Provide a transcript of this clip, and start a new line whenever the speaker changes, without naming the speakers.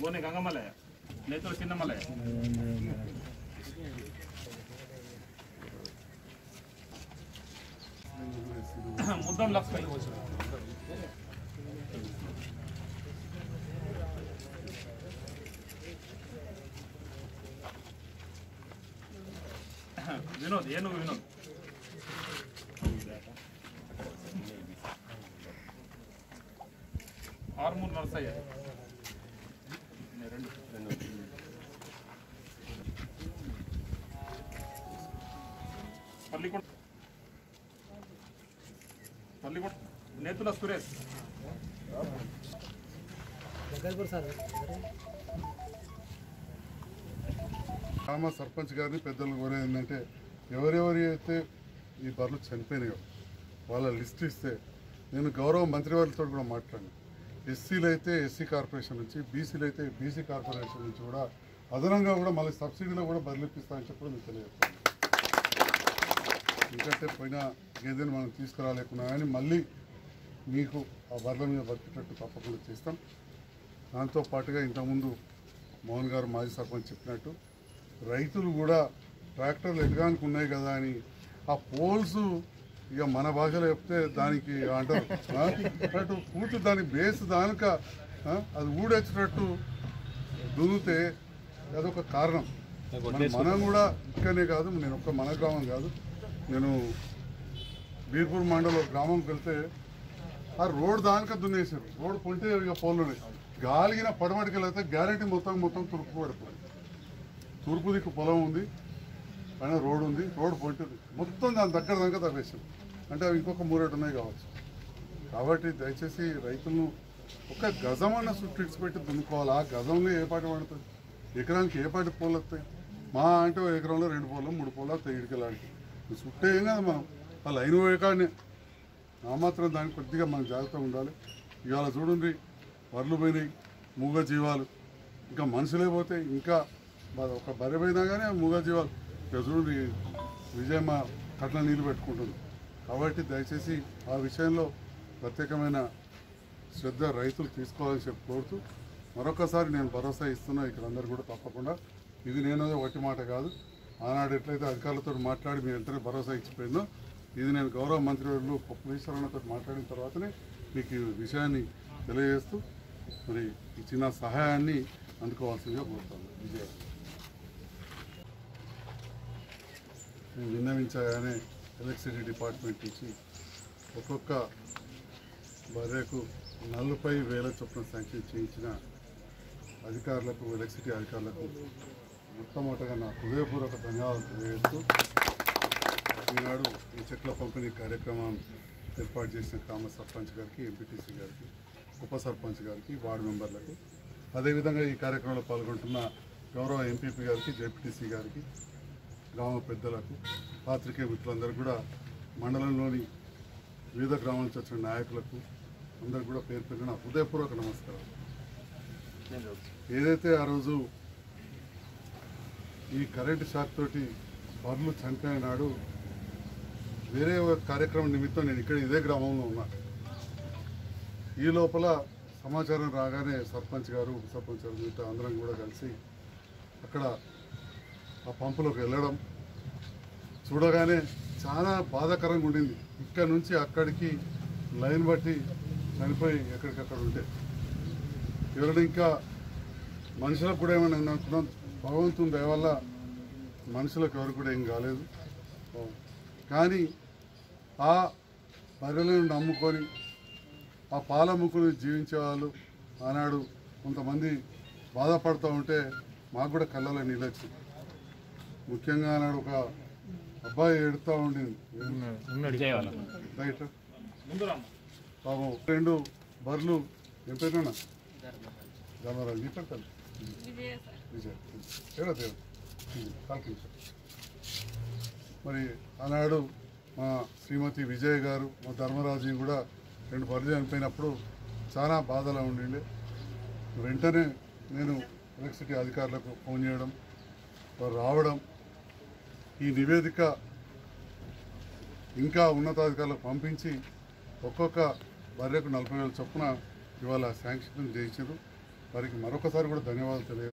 ಗೋನೆ ಗಂಗಮಲೆ ನೇತೃ ಚಿನ್ನಮಲೆ ಮುದ್ದಂ ಲಕ್ಷ್ಮಿ వినోద్ ఏనుగు వినోద్? ఆర్మూర్ నర్సయ్య రెండు పల్లికొండ పల్లికొండ నేతుల సురేష్.
గ్రామ సర్పంచ్ గారిని పెద్దలు కోరేది ఏంటంటే ఎవరెవరి అయితే ఈ బర్రెలు చనిపోయినాయో వాళ్ళ లిస్ట్ ఇస్తే నేను గౌరవ మంత్రి వారితో కూడా మాట్లాడాను. ఎస్సీలు అయితే ఎస్సీ కార్పొరేషన్ నుంచి బీసీలు అయితే బీసీ కార్పొరేషన్ నుంచి కూడా అదనంగా కూడా మళ్ళీ సబ్సిడీలో కూడా బదిలిపిస్తామని చెప్పడం మీకు తెలియజేస్తాను. ఎందుకంటే పోయిన గేదెని మనం తీసుకురాలేకున్నా కానీ మళ్ళీ మీకు ఆ బర్రెల మీద బతికేటట్టు తప్పకుండా చేస్తాం. దాంతో పాటుగా ఇంతకుముందు మోహన్ గారు మాజీ సర్పంచ్ చెప్పినట్టు రైతులు కూడా ట్రాక్టర్లు ఎదగానికి ఉన్నాయి కదా అని ఆ పోల్స్ ఇక మన భాషలో చెప్తే దానికి అంటారు? అటు పూర్తి దాని బేస్ దానిక? అది ఊడొచ్చినట్టు దున్నితే అదొక కారణం. మన- కూడా ఇక్కడనే కాదు నేను ఒక్క మన గ్రామం కాదు. నేను బీర్పూర్ మండలం గ్రామంకి వెళ్తే ఆ రోడ్ దానిక దున్నేసారు రోడ్ పొంటే ఇక పోలు గాలిగిన పడమటికి వెళ్తే గ్యారంటీ మొత్తం మొత్తం తురుపు పడిపోయింది తూర్పు దిక్కు పొలం ఉంది. పైన రోడ్ ఉంది రోడ్ పొంటుంది మొత్తం దాని దగ్గర దాకా తవ్వేసాం అంటే అవి ఇంకొక మూరేటు ఉన్నాయి కావచ్చు. కాబట్టి దయచేసి రైతులను ఒక గజం అన్న చుట్టూ ఇడిచిపెట్టి దున్నుకోవాలి. ఆ గజంలో ఏ పాటి పడుతుంది ఎకరానికి ఏ పాటి పూలు వస్తాయి? మా అంటే ఎకరంలో రెండు పూలు మూడు పూలు వస్తాయి ఇడికెళ్ళడానికి చుట్టే ఏం కదా మనం. ఆ లైన్ పోయేకాడనే. ఆ మాత్రం దానికి కొద్దిగా మనం జాగ్రత్తగా ఉండాలి. ఇవాళ చూడండి వరలు పోయినాయి మూగ జీవాలు ఇంకా మనుషులే పోతే ఇంకా ఒక బరి పోయినా కానీ ఆ మూగ జీవాలు ప్రజలు చూడండి విజయమ్మ కట్ల నీళ్ళు పెట్టుకుంటుంది. కాబట్టి దయచేసి ఆ విషయంలో ప్రత్యేకమైన శ్రద్ధ రైతులు తీసుకోవాలని చెప్పి కోరుతూ మరొకసారి నేను భరోసా ఇస్తున్నా ఇక్కడ అందరు కూడా తప్పకుండా. ఇది నేను ఒకటి మాట కాదు. ఆనాడు ఎట్లయితే అధికారులతో మాట్లాడి మీ వెంటనే భరోసా ఇచ్చిపోయిందో ఇది నేను గౌరవ మంత్రివర్యులు పొప్పలీశ్వరన్నతో మాట్లాడిన తర్వాతనే మీకు ఈ విషయాన్ని తెలియజేస్తూ మరి ఇచ్చిన సహాయాన్ని అందుకోవాల్సిందిగా కోరుతాను. విజయ. విన్నవించగానే ఎలక్ట్రిసిటీ డిపార్ట్మెంట్ నుంచి ఒక్కొక్క బర్రెకు నలభై వేల చొప్పున శాంక్షన్ చేయించిన అధికారులకు ఎలక్ట్రిసిటీ అధికారులకు మొట్టమొదటగా నా హృదయపూర్వక ధన్యవాదాలు తెలియజేస్తూ ఈనాడు ఈ చెట్ల పంపిణీ కార్యక్రమం ఏర్పాటు చేసిన గ్రామ సర్పంచ్ గారికి ఎంపీటీసీ గారికి ఉప సర్పంచ్ గారికి వార్డు మెంబర్లకు అదేవిధంగా ఈ కార్యక్రమంలో పాల్గొంటున్న గౌరవ ఎంపీపీ గారికి జేపీటీసీ గారికి గ్రామ పెద్దలకు పాత్రికేయ మిత్రులందరూ కూడా మండలంలోని వివిధ గ్రామాల నుంచి వచ్చిన నాయకులకు అందరికి కూడా పేరు పెరిగిన హృదయపూర్వక నమస్కారం ఏదైతే ఆ రోజు ఈ కరెంటు షాక్ తోటి బర్లు చనిపోయిన నాడు వేరే ఒక కార్యక్రమం నిమిత్తం నేను ఇక్కడ ఇదే గ్రామంలో ఉన్నా. ఈ లోపల సమాచారం రాగానే సర్పంచ్ గారు ఉప సర్పంచ్ గారు మిగతా అందరం కూడా కలిసి అక్కడ ఆ పంపులోకి వెళ్ళడం చూడగానే చాలా బాధాకరంగా ఉండింది. ఇక్కడ నుంచి అక్కడికి లైన్ బట్టి చనిపోయి ఎక్కడికక్కడ ఉంటే. ఎవరైనా ఇంకా మనుషులకు కూడా ఏమైనా అనుకున్నాం భగవంతుని దయవల్ల మనుషులకు ఎవరు కూడా ఏం కాలేదు. కానీ ఆ బర్రెలను నమ్ముకొని ఆ పాల ముక్కుని జీవించే వాళ్ళు ఆనాడు కొంతమంది బాధపడుతూ ఉంటే మాకు కూడా కళ్ళలో నీళ్ళు వచ్చింది. ముఖ్యంగా ఆనాడు ఒక అబ్బాయి ఏడుతూ ఉండింది. రైట్
ముందు రామ్మ
పాపం రెండు బర్రెలు ఏం ధర్మరాజు. నీ పేరు తల్లి. విజయ్. తేడా తేడా కాల్కి మరి ఆనాడు మా శ్రీమతి విజయ్ గారు మా ధర్మరాజు కూడా రెండు బర్రెలు చనిపోయినప్పుడు చాలా బాధలో ఉండిండే. వెంటనే నేను ఎలక్ట్రిసిటీ అధికారులకు ఫోన్ చేయడం వారు రావడం ఈ నివేదిక ఇంకా ఉన్నతాధికారులకు పంపించి ఒక్కొక్క బర్రెకు నలభై వేల చొప్పున ఇవాళ శాంక్షన్ చేయించారు. వారికి మరొకసారి కూడా ధన్యవాదాలు తెలియ